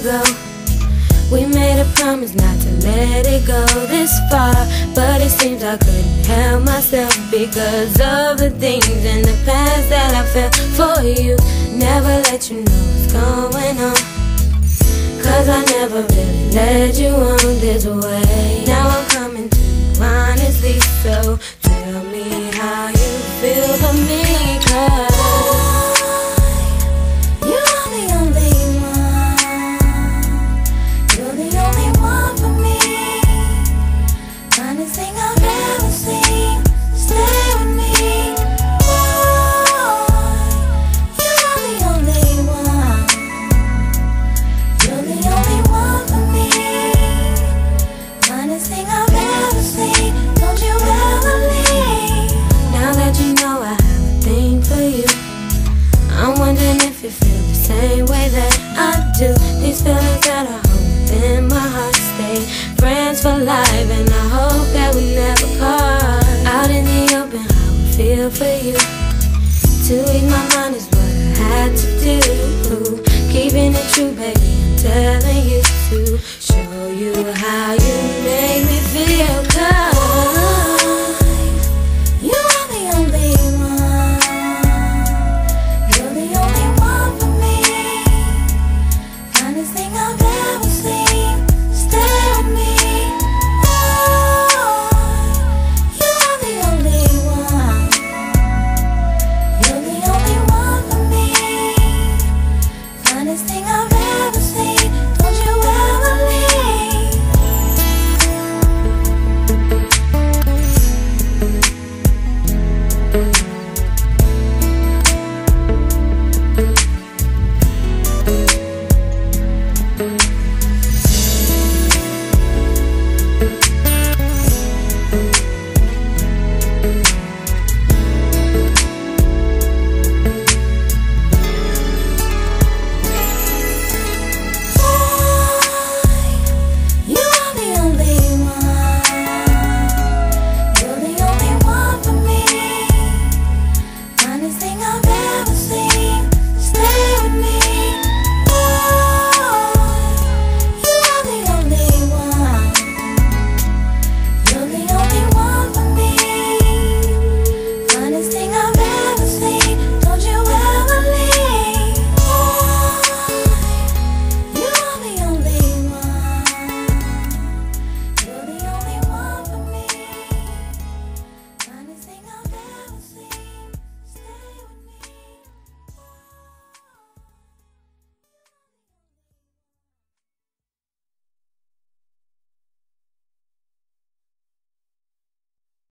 ago. We made a promise not to let it go this far But it seems I couldn't help myself Because of the things in the past that I felt for you. Never let you know what's going on Cause I never really let you on this way. Now I'm coming to you honestly So tell me how you feel for me same way that I do. These feelings that I hold within my heart Stay friends for life and I hope that we never part. Out in the open, I feel for you